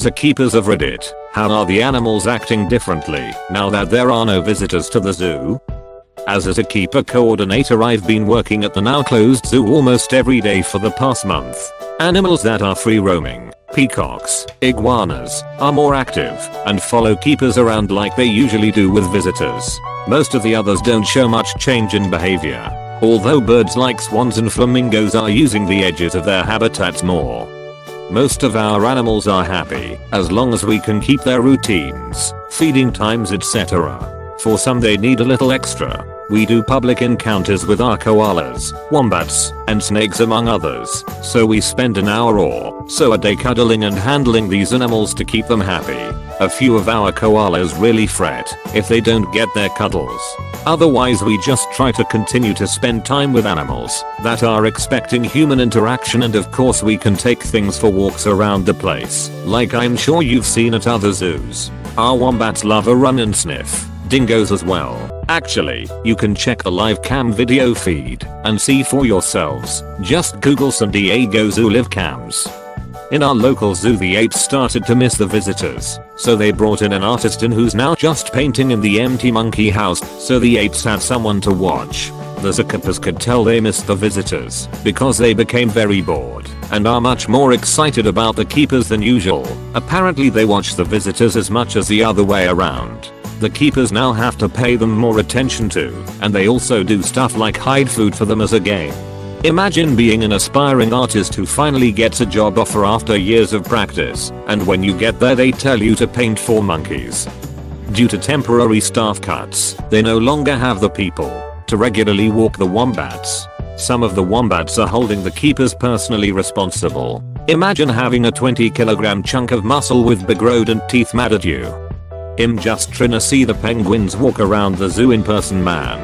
zookeepers of Reddit, how are the animals acting differently now that there are no visitors to the zoo? As a zookeeper coordinator I've been working at the now closed zoo almost every day for the past month. Animals that are free roaming, peacocks, iguanas, are more active and follow keepers around like they usually do with visitors. Most of the others don't show much change in behavior. Although birds like swans and flamingos are using the edges of their habitats more. Most of our animals are happy as long as we can keep their routines, feeding times etc. For some they need a little extra. We do public encounters with our koalas, wombats, and snakes among others, so we spend an hour or so a day cuddling and handling these animals to keep them happy. A few of our koalas really fret if they don't get their cuddles. Otherwise we just try to continue to spend time with animals that are expecting human interaction and of course we can take things for walks around the place, like I'm sure you've seen at other zoos. Our wombats love a run and sniff, dingoes as well. Actually, you can check the live cam video feed and see for yourselves. Just google San Diego Zoo live cams. In our local zoo the apes started to miss the visitors, so they brought in an artist in who's now just painting in the empty monkey house so the apes had someone to watch. The zookeepers could tell they missed the visitors because they became very bored and are much more excited about the keepers than usual. Apparently they watch the visitors as much as the other way around. The keepers now have to pay them more attention to and they also do stuff like hide food for them as a game. Imagine being an aspiring artist who finally gets a job offer after years of practice, and when you get there they tell you to paint for monkeys. Due to temporary staff cuts, they no longer have the people to regularly walk the wombats. Some of the wombats are holding the keepers personally responsible. Imagine having a 20 kilogram chunk of muscle with big rodent teeth mad at you. I'm just trying to see the penguins walk around the zoo in person man.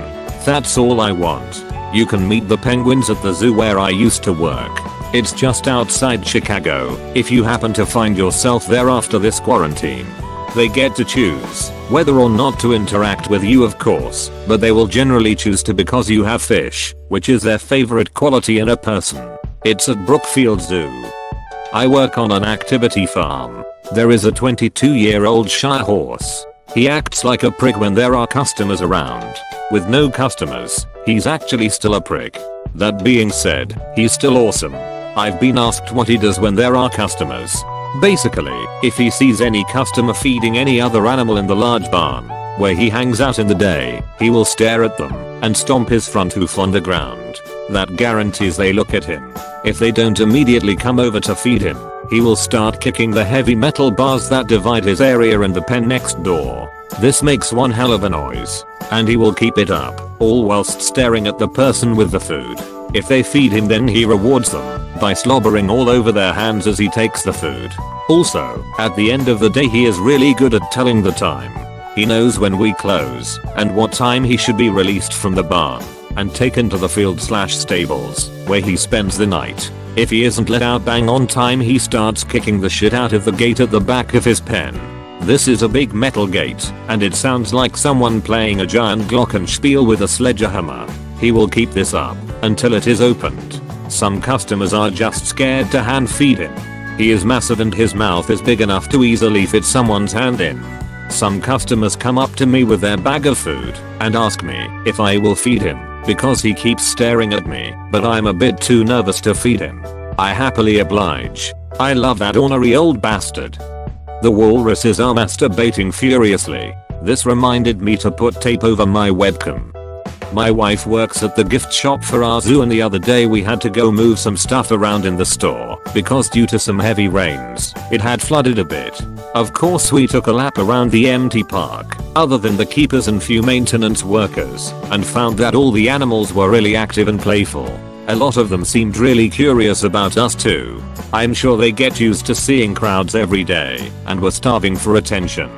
That's all I want. You can meet the penguins at the zoo where I used to work. It's just outside Chicago, if you happen to find yourself there after this quarantine. They get to choose whether or not to interact with you of course, but they will generally choose to because you have fish, which is their favorite quality in a person. It's at Brookfield Zoo. I work on an activity farm. There is a 22 year old Shire horse. He acts like a prick when there are customers around. With no customers, he's actually still a prick. That being said, he's still awesome. I've been asked what he does when there are customers. Basically, if he sees any customer feeding any other animal in the large barn, where he hangs out in the day, he will stare at them and stomp his front hoof on the ground. That guarantees they look at him. If they don't immediately come over to feed him, he will start kicking the heavy metal bars that divide his area and the pen next door. This makes one hell of a noise. And he will keep it up, all whilst staring at the person with the food. If they feed him then he rewards them by slobbering all over their hands as he takes the food. Also, at the end of the day he is really good at telling the time. He knows when we close and what time he should be released from the barn and taken to the field slash stables where he spends the night. If he isn't let out bang on time he starts kicking the shit out of the gate at the back of his pen. This is a big metal gate, and it sounds like someone playing a giant glockenspiel with a sledgehammer. He will keep this up until it is opened. Some customers are just scared to hand feed him. He is massive and his mouth is big enough to easily fit someone's hand in. Some customers come up to me with their bag of food and ask me if I will feed him because he keeps staring at me, but I'm a bit too nervous to feed him. I happily oblige. I love that ornery old bastard. The walruses are masturbating furiously. This reminded me to put tape over my webcam. My wife works at the gift shop for our zoo and the other day we had to go move some stuff around in the store because due to some heavy rains, it had flooded a bit. Of course we took a lap around the empty park, other than the keepers and few maintenance workers, and found that all the animals were really active and playful. A lot of them seemed really curious about us too. I'm sure they get used to seeing crowds every day and were starving for attention.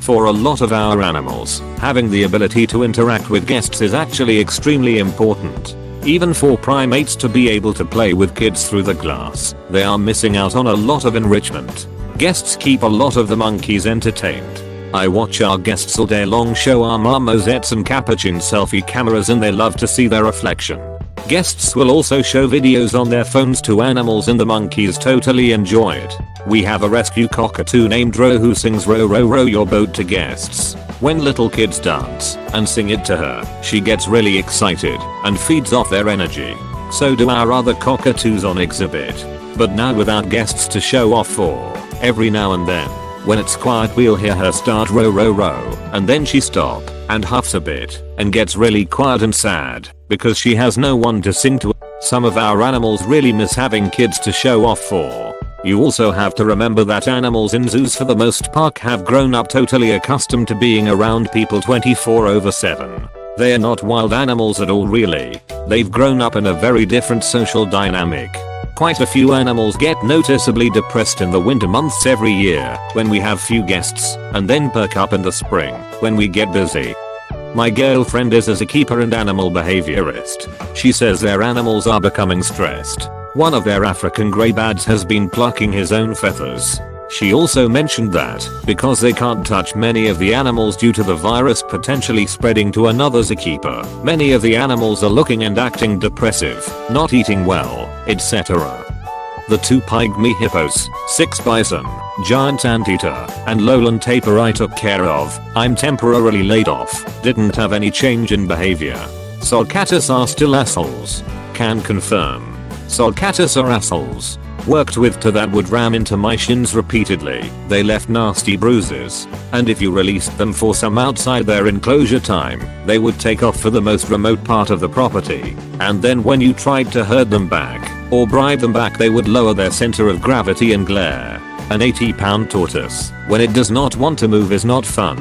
For a lot of our animals, having the ability to interact with guests is actually extremely important. Even for primates to be able to play with kids through the glass, they are missing out on a lot of enrichment. Guests keep a lot of the monkeys entertained. I watch our guests all day long show our marmosets and capuchin selfie cameras and they love to see their reflection. Guests will also show videos on their phones to animals and the monkeys totally enjoy it. We have a rescue cockatoo named Ro who sings row row row your boat to guests. When little kids dance and sing it to her, she gets really excited and feeds off their energy. So do our other cockatoos on exhibit. But now without guests to show off for, every now and then, when it's quiet we'll hear her start row row row and then she stop and huffs a bit and gets really quiet and sad because she has no one to sing to. Some of our animals really miss having kids to show off for. You also have to remember that animals in zoos for the most part have grown up totally accustomed to being around people 24 over 7. They are not wild animals at all really. They've grown up in a very different social dynamic. Quite a few animals get noticeably depressed in the winter months every year when we have few guests and then perk up in the spring when we get busy. My girlfriend is a keeper and animal behaviorist. She says their animals are becoming stressed one of their African greybads has been plucking his own feathers. She also mentioned that, because they can't touch many of the animals due to the virus potentially spreading to another zookeeper, many of the animals are looking and acting depressive, not eating well, etc. The two pygmy hippos, six bison, giant anteater, and lowland tapir I took care of, I'm temporarily laid off, didn't have any change in behavior. Sulcatas are still assholes. Can confirm. Sulcatas are assholes. Worked with two that would ram into my shins repeatedly, they left nasty bruises, and if you released them for some outside their enclosure time, they would take off for the most remote part of the property, and then when you tried to herd them back, or bribe them back they would lower their center of gravity and glare. An 80 pound tortoise, when it does not want to move is not fun.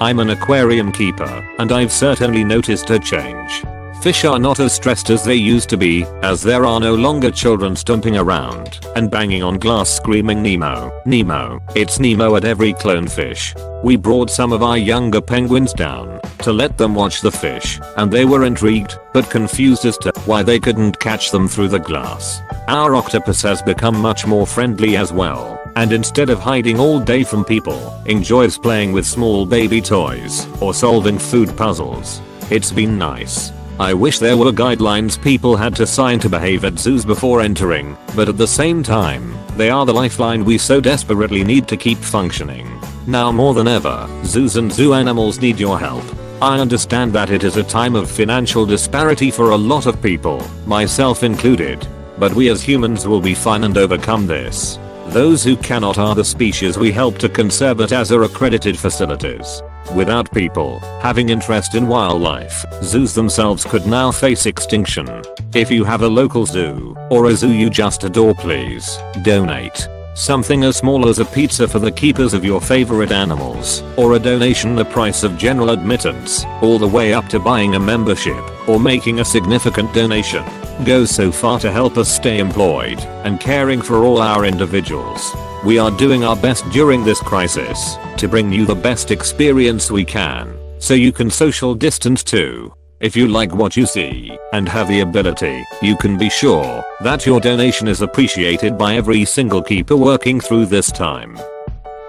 I'm an aquarium keeper, and I've certainly noticed a change. Fish are not as stressed as they used to be, as there are no longer children stomping around and banging on glass screaming Nemo, Nemo, it's Nemo at every clownfish. We brought some of our younger penguins down to let them watch the fish, and they were intrigued, but confused as to why they couldn't catch them through the glass. Our octopus has become much more friendly as well, and instead of hiding all day from people, enjoys playing with small baby toys or solving food puzzles. It's been nice. I wish there were guidelines people had to sign to behave at zoos before entering, but at the same time, they are the lifeline we so desperately need to keep functioning. Now more than ever, zoos and zoo animals need your help. I understand that it is a time of financial disparity for a lot of people, myself included. But we as humans will be fine and overcome this. Those who cannot are the species we help to conserve at AZA accredited facilities. Without people having interest in wildlife, zoos themselves could now face extinction. If you have a local zoo, or a zoo you just adore please, donate. Something as small as a pizza for the keepers of your favorite animals, or a donation the price of general admittance, all the way up to buying a membership, or making a significant donation, goes so far to help us stay employed and caring for all our individuals. We are doing our best during this crisis to bring you the best experience we can, so you can social distance too. If you like what you see and have the ability, you can be sure that your donation is appreciated by every single keeper working through this time.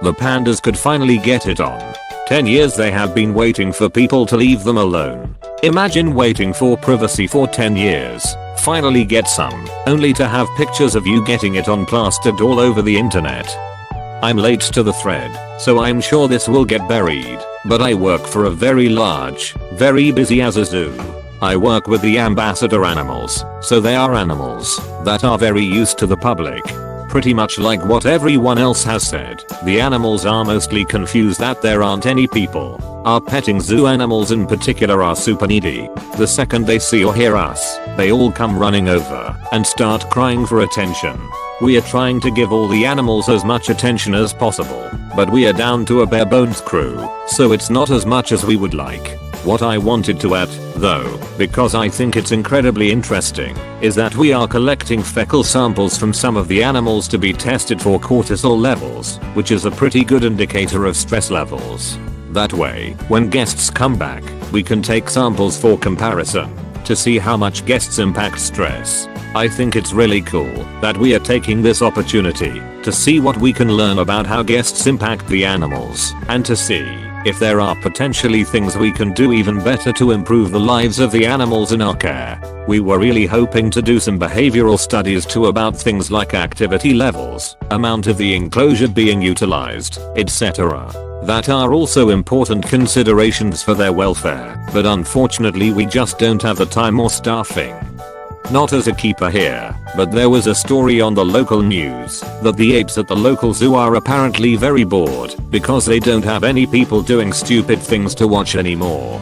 The pandas could finally get it on. 10 years they have been waiting for people to leave them alone. Imagine waiting for privacy for 10 years finally get some, only to have pictures of you getting it on plastered all over the internet. I'm late to the thread, so I'm sure this will get buried, but I work for a very large, very busy AZA zoo. I work with the ambassador animals, so they are animals that are very used to the public. Pretty much like what everyone else has said, the animals are mostly confused that there aren't any people. Our petting zoo animals in particular are super needy. The second they see or hear us, they all come running over and start crying for attention. We are trying to give all the animals as much attention as possible, but we are down to a bare bones crew, so it's not as much as we would like. What I wanted to add, though, because I think it's incredibly interesting, is that we are collecting fecal samples from some of the animals to be tested for cortisol levels, which is a pretty good indicator of stress levels. That way, when guests come back, we can take samples for comparison to see how much guests impact stress. I think it's really cool that we are taking this opportunity to see what we can learn about how guests impact the animals and to see if there are potentially things we can do even better to improve the lives of the animals in our care. We were really hoping to do some behavioral studies too about things like activity levels, amount of the enclosure being utilized, etc. That are also important considerations for their welfare, but unfortunately we just don't have the time or staffing. Not as a keeper here, but there was a story on the local news that the apes at the local zoo are apparently very bored because they don't have any people doing stupid things to watch anymore.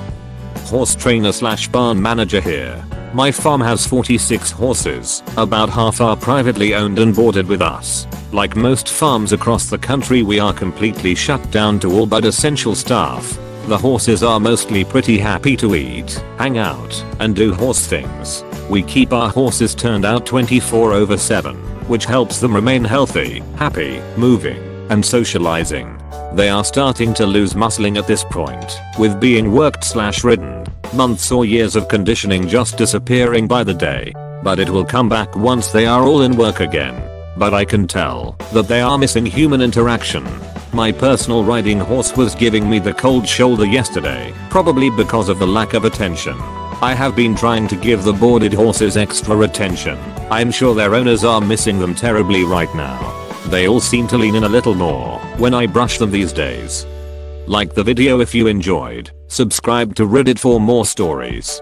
Horse trainer slash barn manager here. My farm has 46 horses, about half are privately owned and boarded with us. Like most farms across the country we are completely shut down to all but essential staff. The horses are mostly pretty happy to eat, hang out, and do horse things. We keep our horses turned out 24 over 7, which helps them remain healthy, happy, moving, and socializing. They are starting to lose muscling at this point, with being worked slash ridden. Months or years of conditioning just disappearing by the day. But it will come back once they are all in work again. But I can tell that they are missing human interaction. My personal riding horse was giving me the cold shoulder yesterday, probably because of the lack of attention. I have been trying to give the boarded horses extra attention. I'm sure their owners are missing them terribly right now. They all seem to lean in a little more when I brush them these days. Like the video if you enjoyed, subscribe to Riddit for more stories.